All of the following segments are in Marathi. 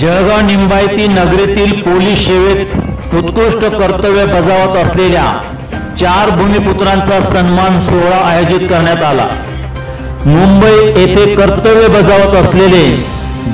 जळगाव निंबायती नगरीतील पोलीस सेवेत उत्कृष्ट कर्तव्य बजावत असलेल्या चार भूमिपुत्रांचा सन्मान सोहळा आयोजित करण्यात आला. मुंबई येथे कर्तव्य बजावत असलेले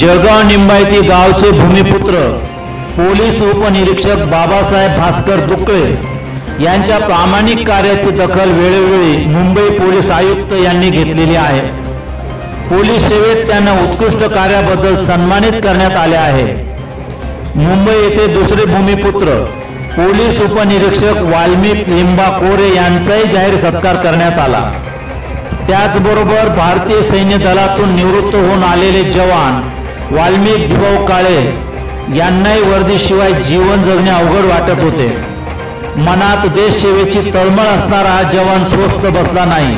जळगाव निंबायती गावचे भूमिपुत्र पोलीस उपनिरीक्षक बाबासाहेब भास्कर दुकळे यांच्या प्रामाणिक कार्याची दखल वेळोवेळी मुंबई पोलीस आयुक्त यांनी घेतलेली आहे. पोलीस सेवेत त्यांना उत्कृष्ट कार्याबद्दल सन्मानित करण्यात आले आहे. मुंबई येथे दुसरे भूमिपुत्र पोलीस उपनिरीक्षक वाल्मिक लिंबा कोरे यांचाही जाहीर सत्कार करण्यात आला. त्याचबरोबर भारतीय सैन्य दलातून निवृत्त होऊन आलेले जवान वाल्मिक जिभाऊ काळे यांनाही वर्दीशिवाय जीवन जगणे अवघड वाटत होते. मनात देश सेवेची तळमळ असणारा हा जवान स्वस्थ बसला नाही.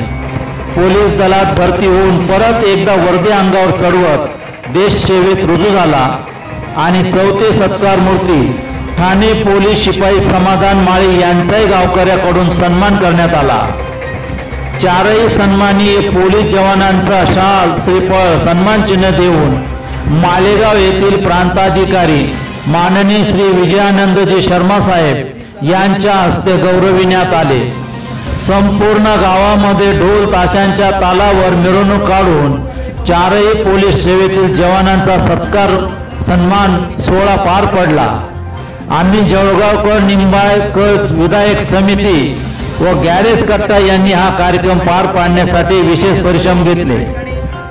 पोलीस दलात भरती होऊन परत एकदा वर्दी अंगावर चढवत देश सेवेत रुजू झाला. आणि चौथे सत्कार मूर्ती ठाणे पोलीस शिपाई समाधान माळी यांचाही गावकऱ्याकडून सन्मान करण्यात आला. चारही सन्मानीय पोलीस जवानांचा शाल श्रीफळ सन्मान चिन्ह देऊन मालेगाव येथील प्रांताधिकारी माननीय श्री विजयानंदजी शर्मा साहेब यांच्या हस्ते गौरविण्यात आले. संपूर्ण गावामध्ये ढोल ताशांच्या तालावर मिरवणूक काढून चारही पोलीस सेवेतील जवानांचा सत्कार सन्मान सोहळा पार पडला. आम्ही जळगावकर निंबाळकर विधायक समिती व गॅरेज कट्टा यांनी हा कार्यक्रम पार पाडण्यासाठी विशेष परिश्रम घेतले.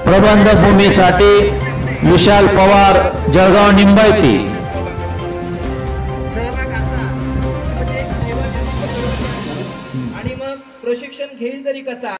प्रबंधभूमीसाठी विशाल पवार जळगाव निंबायती प्रशिक्षण घेईल तरी कसा?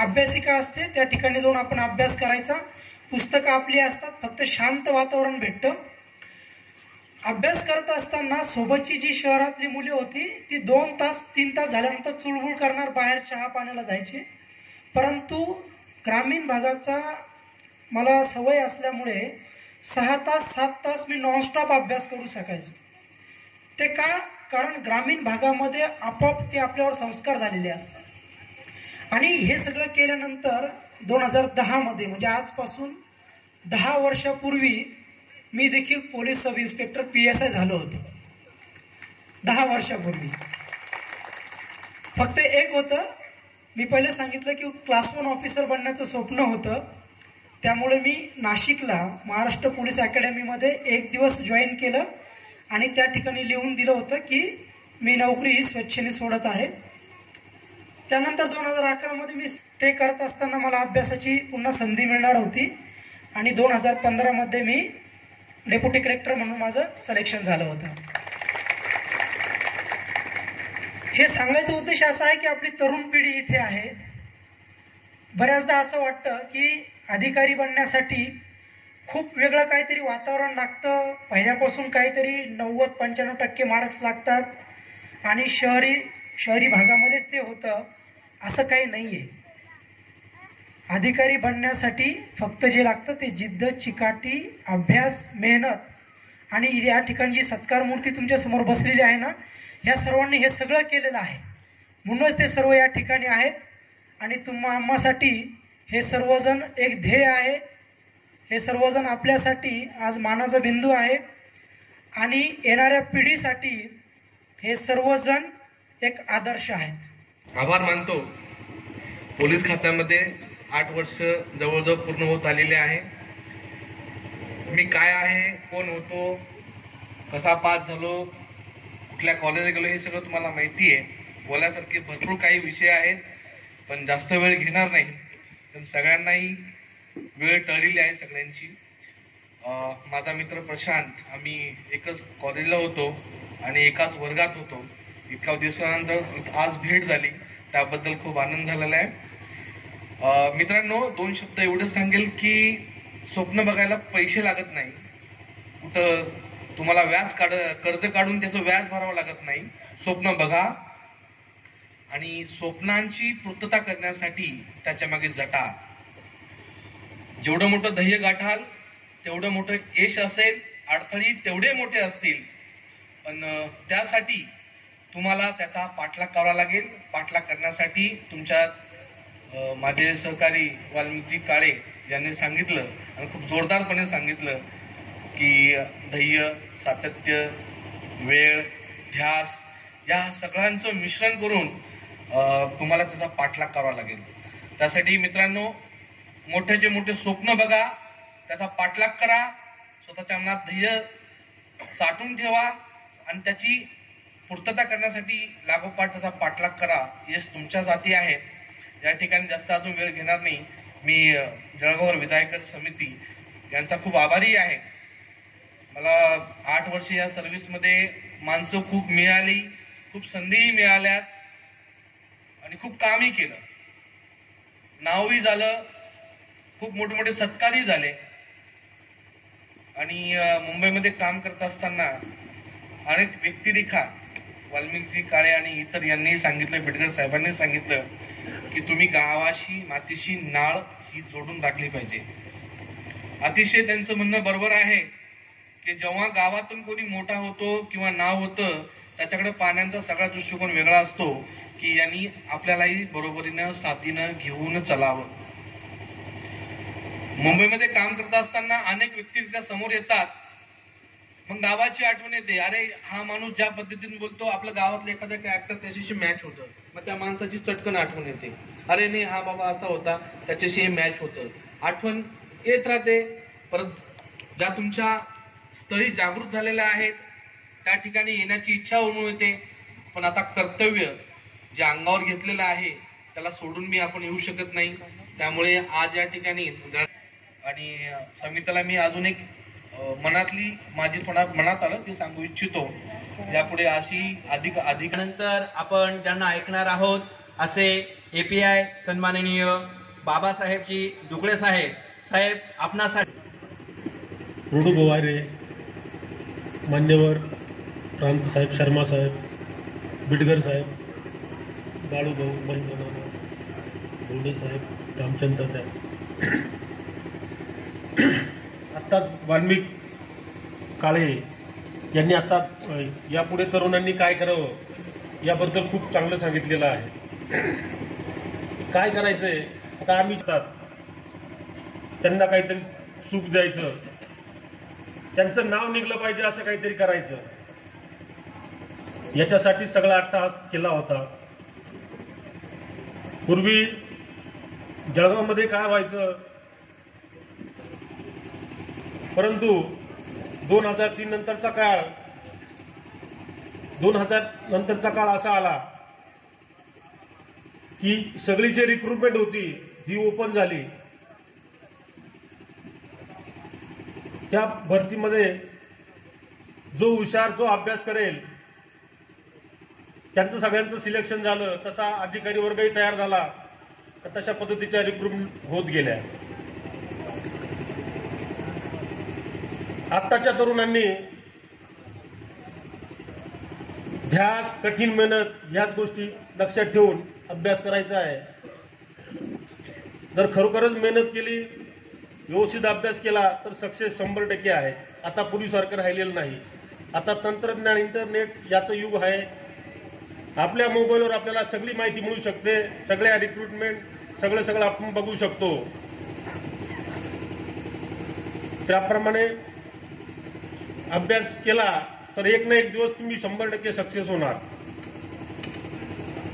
अभ्यासिका असते त्या ठिकाणी जाऊन आपण अभ्यास करायचा. पुस्तकं आपली असतात फक्त शांत वातावरण भेटतं. अभ्यास करत असताना सोबतची जी शहरातली मुले होती ती दोन तास तीन तास झाल्यानंतर चुळबुळ करणार बाहेर चहा पाण्याला जायचे. परंतु ग्रामीण भागाचा मला सवय असल्यामुळे सहा तास सात तास मी नॉनस्टॉप अभ्यास करू शकायचो ते का? कारण ग्रामीण भागामध्ये आपोआप ते आपल्यावर संस्कार झालेले असतात. आणि हे सगळं केल्यानंतर दोन हजार दहामध्ये म्हणजे आजपासून दहा वर्षापूर्वी मी देखील police sub inspector P S I झालो होतो. दहा वर्षापूर्वी. फक्त एक होतं मी पहिले सांगितलं की क्लास वन ऑफिसर बनण्याचं स्वप्न होतं. त्यामुळे मी नाशिकला महाराष्ट्र पोलीस अकॅडमीमध्ये एक दिवस जॉईन केलं आणि त्या ठिकाणी लिहून दिलं होतं की मी नोकरी ही स्वेच्छेने सोडत आहे. त्यानंतर दोन हजार अकरामध्ये मी ते करत असताना मला अभ्यासाची पुन्हा संधी मिळणार होती. आणि दोन हजार पंधरामध्ये मी डेप्युटी कलेक्टर म्हणून माझं सिलेक्शन झालं होतं. हे सांगायचा उद्देश असा आहे की आपली तरुण पिढी इथे आहे. बऱ्याचदा असं वाटतं की अधिकारी बनण्यासाठी खूप वेगळं काहीतरी वातावरण लागतं. पहिल्यापासून काहीतरी नव्वद पंच्याण्णव टक्के मार्क्स लागतात. आणि शहरी शहरी भागामध्येच ते होतं. असं काही नाही आहे अधिकारी बनण्यासाठी फक्त जे लागतं ते जिद्द चिकाटी अभ्यास मेहनत आणि या ठिकाणी जी सत्कार मूर्ती तुमच्यासमोर बसलेली आहे ना ह्या सर्वांनी हे सगळं केलेलं आहे. म्हणूनच ते सर्व या ठिकाणी आहेत आणि तुम्हा आम्हासाठी हे सर्वजण एक ध्येय आहे. हे सर्वजण आपल्यासाठी आज मानाचा बिंदू आहे आणि येणाऱ्या पिढीसाठी हे सर्वजण एक आदर्श आहेत. आभार मानतो. पोलीस खात्यामध्ये आठ वर्ष जवळजवळ पूर्ण होत आलेले आहे. मी काय आहे कोण होतो कसा पास झालो कुठल्या कॉलेजला गेलो हे सगळं तुम्हाला माहिती आहे. बोलायसारखे भरपूर काही विषय आहेत पण जास्त वेळ घेणार नाही. तर सगळ्यांनाही वेळ टळलेली आहे सगळ्यांची. माझा मित्र प्रशांत आम्ही एकच कॉलेजला होतो आणि एकाच वर्गात होतो. इतक्या दिवसानंतर आज भेट झाली. त्याबद्दल खूप आनंद झालेला आहे. मित्रांनो दोन शब्द एवढंच सांगेल की स्वप्न बघायला पैसे लागत नाही. कुठं तुम्हाला व्याज काढ कर्ज काढून त्याचं व्याज भरावं लागत नाही. स्वप्न बघा. आणि स्वप्नांची पूर्तता करण्यासाठी त्याच्यामागे जटा. जेवढं मोठं ध्येय गाठाल तेवढं मोठं यश असेल अडथळी तेवढे मोठे असतील. पण त्यासाठी तुम्हाला त्याचा पाठलाग करावा लागेल. पाठलाग करण्यासाठी तुमच्या माझे सहकारी वाल्मिकजी काळे यांनी सांगितलं आणि खूप जोरदारपणे सांगितलं की ध्येय सातत्य वेळ ध्यास या सगळ्यांचं मिश्रण करून तुम्हाला त्याचा पाठलाग करावा लागेल. त्यासाठी मित्रांनो मोठ्याचे मोठे स्वप्न बघा त्याचा पाठलाग करा स्वतःच्या मनात ध्येय साठवून ठेवा आणि त्याची पूर्तता करण्यासाठी लागोपाठ त्याचा पाठलाग करा. यश तुमच्या जाती आहे. या ठिकाणी जास्त अजून वेळ घेणार नाही. मी जळगावर जळगाव विधायकर समिती यांचा खूप आभारी आहे. मला आठ वर्ष या सर्व्हिसमध्ये माणसं खूप मिळाली खूप संधीही मिळाल्यात आणि खूप कामही केलं. नावही झालं खूप मोठे मोठे सत्कारही झाले. आणि मुंबईमध्ये काम करत असताना अनेक व्यक्तिरेखा वाल्मिकजी काळे आणि इतर यांनी सांगितलं बिडकर साहेबांनी सांगितलं की तुम्ही गावाशी मातीशी नाळ ही जोडून राखली पाहिजे. अतिशय त्यांचं म्हणणं बरोबर आहे की जेव्हा गावातून कोणी मोठा होतो किंवा नाव होतं त्याच्याकडे पाण्याचा सगळा दृष्टिकोन वेगळा असतो की यांनी आपल्यालाही बरोबरीनं साथीनं घेऊन चलावं. मुंबईमध्ये काम करत असताना अनेक व्यक्ती समोर येतात मग गावाची आठवण येते. अरे हा माणूस ज्या पद्धतीने बोलतो आपल्या गावातलं एखादा कॅरेक्टर त्याच्याशी मॅच होतं. मग त्या माणसाची चटकन आठवण येते. अरे नाही हा बाबा असा होता. त्याच्याशी हे मॅच होतं. आठवण येत राहते. परत ज्या तुमच्या स्थळी जागृत झालेल्या आहेत त्या ठिकाणी येण्याची इच्छा होऊन येते. पण आता कर्तव्य जे अंगावर घेतलेलं आहे त्याला सोडून मी आपण येऊ शकत नाही. त्यामुळे आज या ठिकाणी आणि समिताला मी अजून एक मनातली माझी थोडा मनात आलं ते सांगू इच्छितो. यापुढे अशी अधिक अधिक त्यानंतर आपण ज्यांना ऐकणार आहोत असे एपीआय सन्माननीय बाबासाहेबजी दुगळे साहेब. साहेब आपणासाठी रुडू गोवारे मान्यवर क्रांतीसाहेब शर्मा साहेब बिडगर साहेब बाळूभाऊ बोंडे साहेब रामचंद्र त्या आत्ताच वाल्मिक काळे यांनी आता यापुढे तरुणांनी काय करावं याबद्दल खूप चांगलं सांगितलेलं आहे. काय करायचंय? आता आम्ही त्यांना काहीतरी सुख द्यायचं. त्यांचं नाव निघलं पाहिजे असं काहीतरी करायचं. याच्यासाठी सगळा अट्टहास केला होता. पूर्वी जळगावमध्ये काय व्हायचं? परंतु दोन हजार तीन नंतरचा काळ दोन हजार नंतरचा काळ असा आला की सगळी जी रिक्रुटमेंट होती ही ओपन झाली. त्या भरतीमध्ये जो हुशार जो अभ्यास करेल त्यांचं सगळ्यांचं सिलेक्शन झालं तसा अधिकारी वर्गही तयार झाला तर तशा पद्धतीच्या रिक्रुटमेंट होत गेल्या. आत्ताच्या तरुणांनी ध्यास कठीण मेहनत याच गोष्टी लक्षात ठेवून अभ्यास करायचा आहे. जर खरोखरच मेहनत केली व्यवस्थित अभ्यास केला तर सक्सेस शंभर टक्के आहे. आता पूर्वीसारखं राहिलेलं नाही. आता तंत्रज्ञान इंटरनेट याचं युग आहे. आपल्या मोबाईलवर आपल्याला सगळी माहिती मिळू शकते. सगळ्या रिक्रुटमेंट सगळं सगळं आपण बघू शकतो. त्याप्रमाणे अभ्यास केला तर एक ना एक दिवस तुम्ही शंभर टक्के सक्सेस होणार.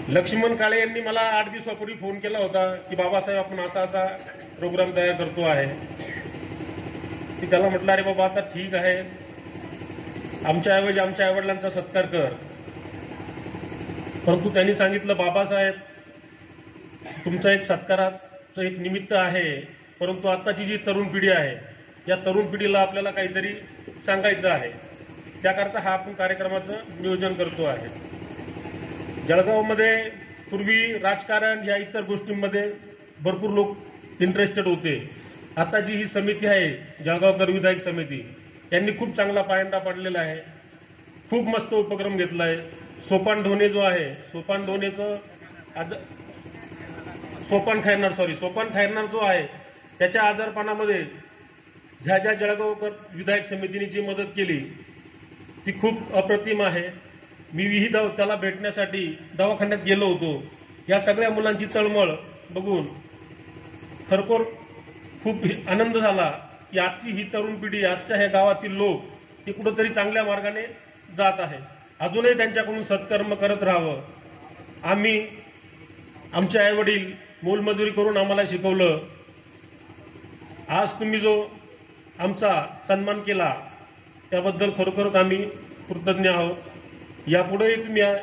लक्ष्मण काळे यांनी मला आठ दिवसापूर्वी फोन केला होता की बाबासाहेब आपण असा असा प्रोग्राम तयार करतो आहे. की त्याला म्हटलं अरे बाबा आता ठीक आहे. आमच्याऐवजी आमच्या आईवडिलांचा सत्कार कर. परंतु त्यांनी सांगितलं बाबासाहेब तुमचा एक सत्काराचं एक निमित्त आहे परंतु आत्ताची जी तरुण पिढी आहे या तरुण पिढीला आपल्याला काहीतरी सांगायचं आहे. त्याकरता हा आपण कार्यक्रमाचं नियोजन करतो आहे. जळगावमध्ये पूर्वी राजकारण या इतर गोष्टींमध्ये भरपूर लोक इंटरेस्टेड होते. आता जी ही समिती आहे जळगावकर विधायक समिती यांनी खूप चांगला पायंडा पाडलेला आहे. खूप मस्त उपक्रम घेतला आहे सोपान ढोणे जो आहे सोपान ढोणेचं आज सोपान खैरनार सॉरी सोपान खैरनार जो आहे त्याच्या आजारपणामध्ये ज्या ज्या जळगावकर विधायक समितीने जी मदत केली ती खूप अप्रतिम आहे. मी विहित त्याला भेटण्यासाठी दवाखान्यात गेलो होतो. या सगळ्या मुलांची तळमळ बघून खरखोर खूप आनंद झाला की आजची ही तरुण पिढी आजच्या ह्या गावातील लोक हे कुठंतरी चांगल्या मार्गाने जात आहे. अजूनही त्यांच्याकडून सत्कर्म करत राहावं. आम्ही आमचे आईवडील मोलमजुरी करून आम्हाला शिकवलं. आज तुम्ही जो आमचा सन्मान केला. त्याबद्दल खरोखरच आम्ही कृतज्ञ आहोत. यापुढेही तुम्ही विधायक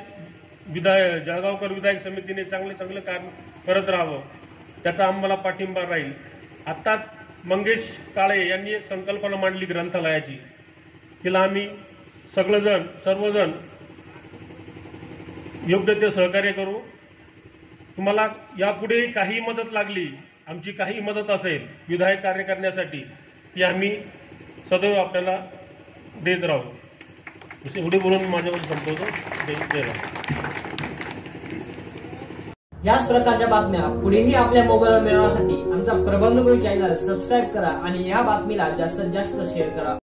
विधाय जळगावकर विधायक समितीने चांगले चांगले काम करत राहावं. त्याचा आम्हाला पाठिंबा राहील. आत्ताच मंगेश काळे यांनी एक संकल्पना मांडली ग्रंथालयाची. तिला आम्ही सगळेजण सर्वजण योग्य ते सहकार्य करू. तुम्हाला यापुढेही काही मदत लागली आमची काही मदत असेल विधायक कार्य करण्यासाठी. ती आम्ही सदैव आपल्याला देत राहू. एवढे बोलून माझ्यावर संपवतो. याच प्रकारच्या बातम्या पुढेही आपल्या मोबाईलवर मिळवण्यासाठी आमचा प्रबंधगुरू चॅनल सबस्क्राईब करा आणि या बातमीला जास्तीत जास्त शेअर करा.